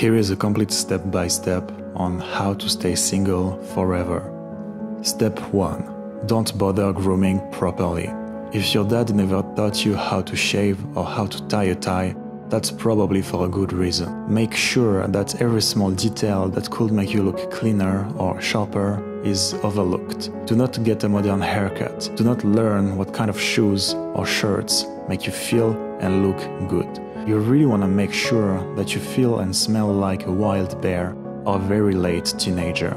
Here is a complete step by step on how to stay single forever. Step 1 Don't bother grooming properly. If your dad never taught you how to shave or how to tie a tie, that's probably for a good reason. Make sure that every small detail that could make you look cleaner or sharper is overlooked. Do not get a modern haircut. Do not learn what kind of shoes or shirts make you feel and look good. You really want to make sure that you feel and smell like a wild bear or a very late teenager.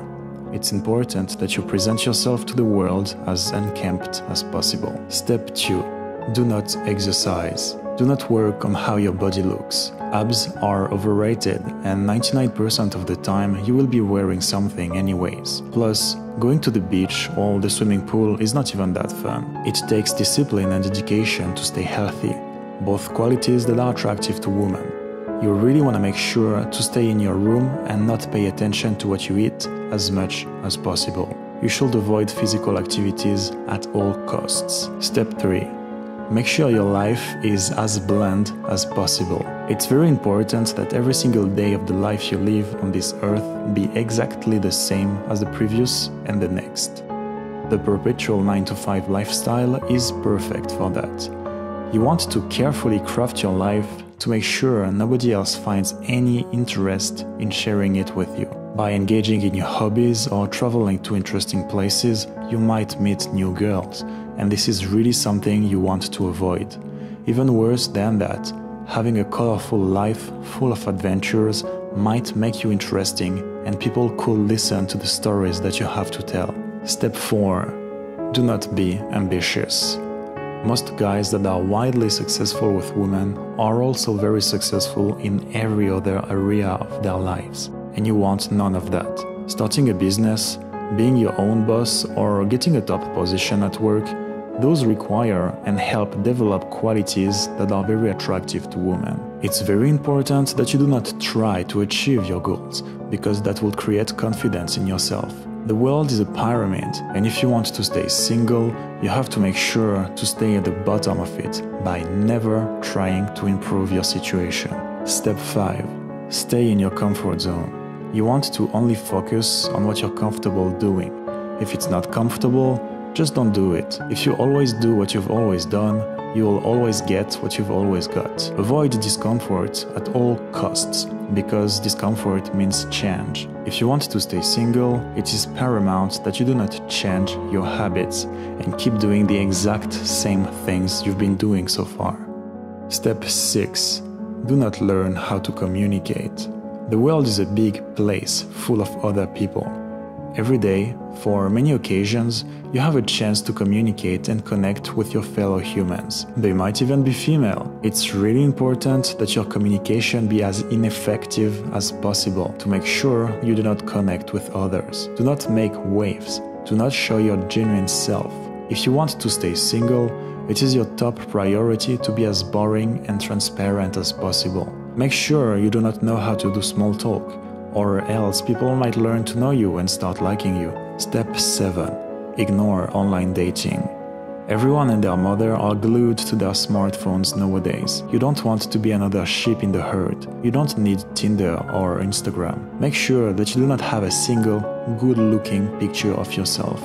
It's important that you present yourself to the world as unkempt as possible. Step 2. Do not exercise. Do not work on how your body looks. Abs are overrated, and 99% of the time you will be wearing something anyways. Plus, going to the beach or the swimming pool is not even that fun. It takes discipline and dedication to stay healthy, both qualities that are attractive to women. You really want to make sure to stay in your room and not pay attention to what you eat as much as possible. You should avoid physical activities at all costs. Step 3 Make sure your life is as bland as possible. It's very important that every single day of the life you live on this earth be exactly the same as the previous and the next. The perpetual 9 to 5 lifestyle is perfect for that. You want to carefully craft your life to make sure nobody else finds any interest in sharing it with you. By engaging in your hobbies or traveling to interesting places, you might meet new girls and this is really something you want to avoid. Even worse than that, having a colorful life full of adventures might make you interesting and people could listen to the stories that you have to tell. Step 4 Do not be ambitious. Most guys that are widely successful with women are also very successful in every other area of their lives, and you want none of that. Starting a business, being your own boss, or getting a top position at work those require and help develop qualities that are very attractive to women. It's very important that you do not try to achieve your goals, because that will create confidence in yourself. The world is a pyramid, and if you want to stay single, you have to make sure to stay at the bottom of it by never trying to improve your situation. Step 5 Stay in your comfort zone. You want to only focus on what you're comfortable doing. If it's not comfortable, just don't do it. If you always do what you've always done, you will always get what you've always got. Avoid discomfort at all costs, because discomfort means change. If you want to stay single, it is paramount that you do not change your habits and keep doing the exact same things you've been doing so far. Step 6 Do not learn how to communicate. The world is a big place full of other people. Every day, for many occasions, you have a chance to communicate and connect with your fellow humans. They might even be female. It's really important that your communication be as ineffective as possible to make sure you do not connect with others. Do not make waves. Do not show your genuine self. If you want to stay single, it is your top priority to be as boring and transparent as possible. Make sure you do not know how to do small talk or else people might learn to know you and start liking you. Step 7 Ignore online dating. Everyone and their mother are glued to their smartphones nowadays. You don't want to be another sheep in the herd. You don't need Tinder or Instagram. Make sure that you do not have a single good looking picture of yourself,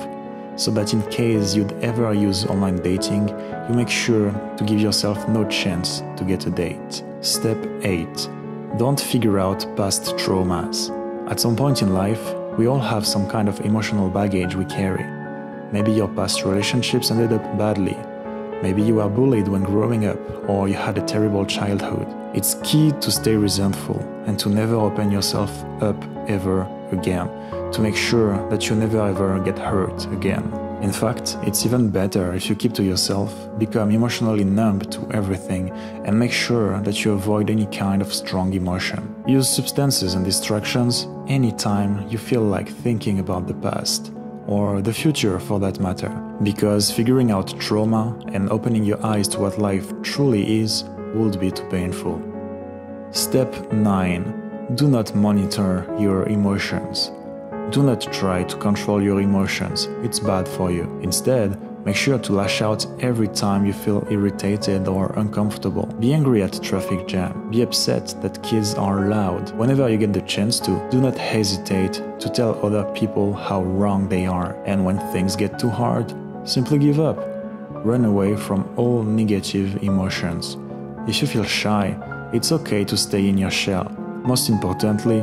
so that in case you'd ever use online dating, you make sure to give yourself no chance to get a date. Step 8 don't figure out past traumas. At some point in life, we all have some kind of emotional baggage we carry. Maybe your past relationships ended up badly. Maybe you were bullied when growing up, or you had a terrible childhood. It's key to stay resentful and to never open yourself up ever again, to make sure that you never ever get hurt again. In fact, it's even better if you keep to yourself, become emotionally numb to everything, and make sure that you avoid any kind of strong emotion. Use substances and distractions anytime you feel like thinking about the past, or the future for that matter, because figuring out trauma and opening your eyes to what life truly is would be too painful. Step 9 Do not monitor your emotions. Do not try to control your emotions, it's bad for you. Instead, Make sure to lash out every time you feel irritated or uncomfortable. Be angry at traffic jam. Be upset that kids are loud. Whenever you get the chance to, do not hesitate to tell other people how wrong they are. And when things get too hard, simply give up. Run away from all negative emotions. If you feel shy, it's okay to stay in your shell. Most importantly,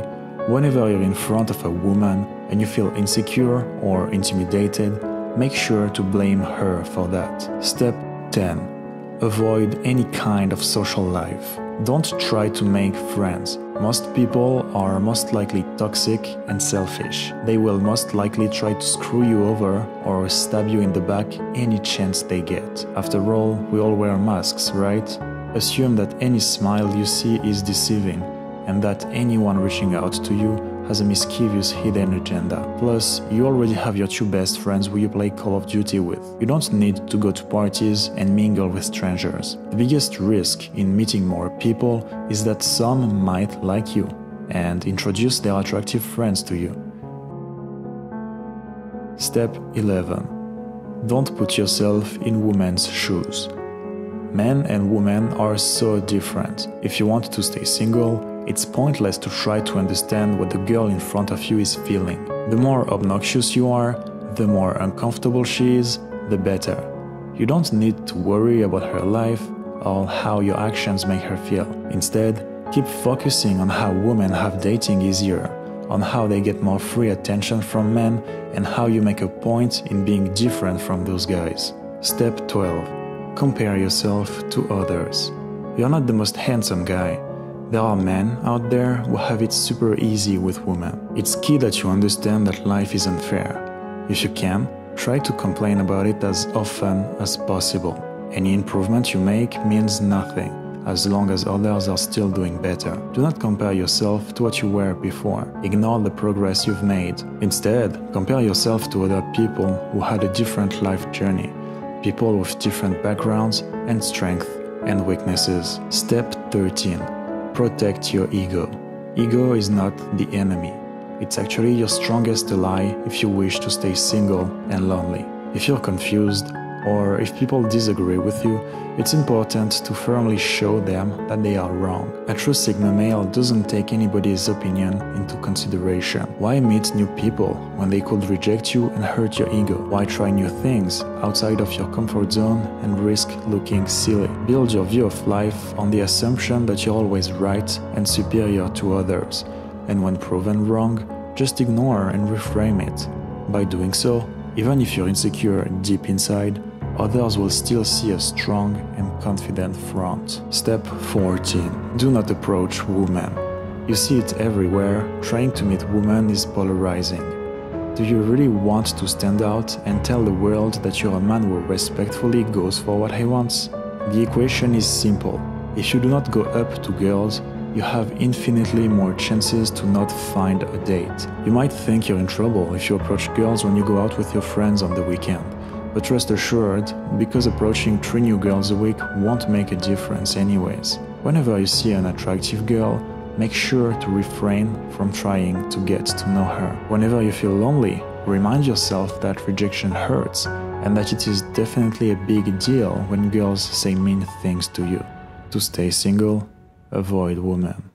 whenever you're in front of a woman and you feel insecure or intimidated, make sure to blame her for that. Step 10. Avoid any kind of social life. Don't try to make friends. Most people are most likely toxic and selfish. They will most likely try to screw you over or stab you in the back any chance they get. After all, we all wear masks, right? Assume that any smile you see is deceiving and that anyone reaching out to you has a mischievous hidden agenda. Plus, you already have your two best friends who you play Call of Duty with. You don't need to go to parties and mingle with strangers. The biggest risk in meeting more people is that some might like you and introduce their attractive friends to you. Step 11. Don't put yourself in women's shoes. Men and women are so different. If you want to stay single, it's pointless to try to understand what the girl in front of you is feeling. The more obnoxious you are, the more uncomfortable she is, the better. You don't need to worry about her life or how your actions make her feel. Instead, keep focusing on how women have dating easier, on how they get more free attention from men, and how you make a point in being different from those guys. Step 12 compare yourself to others. You're not the most handsome guy. There are men out there who have it super easy with women. It's key that you understand that life is unfair. If you can, try to complain about it as often as possible. Any improvement you make means nothing as long as others are still doing better. Do not compare yourself to what you were before. Ignore the progress you've made. Instead, compare yourself to other people who had a different life journey people with different backgrounds and strengths and weaknesses. Step 13 Protect your ego. Ego is not the enemy. It's actually your strongest ally if you wish to stay single and lonely. If you're confused, or if people disagree with you, it's important to firmly show them that they are wrong. A true Sigma male doesn't take anybody's opinion into consideration. Why meet new people when they could reject you and hurt your ego? Why try new things outside of your comfort zone and risk looking silly? Build your view of life on the assumption that you're always right and superior to others. And when proven wrong, just ignore and reframe it. By doing so, even if you're insecure deep inside, others will still see a strong and confident front. Step 14. Do not approach women. You see it everywhere, trying to meet women is polarizing. Do you really want to stand out and tell the world that you're a man who respectfully goes for what he wants? The equation is simple. If you do not go up to girls, you have infinitely more chances to not find a date. You might think you're in trouble if you approach girls when you go out with your friends on the weekend. But rest assured, because approaching three new girls a week won't make a difference anyways. Whenever you see an attractive girl, make sure to refrain from trying to get to know her. Whenever you feel lonely, remind yourself that rejection hurts and that it is definitely a big deal when girls say mean things to you. To stay single, avoid women.